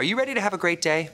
Are you ready to have a great day?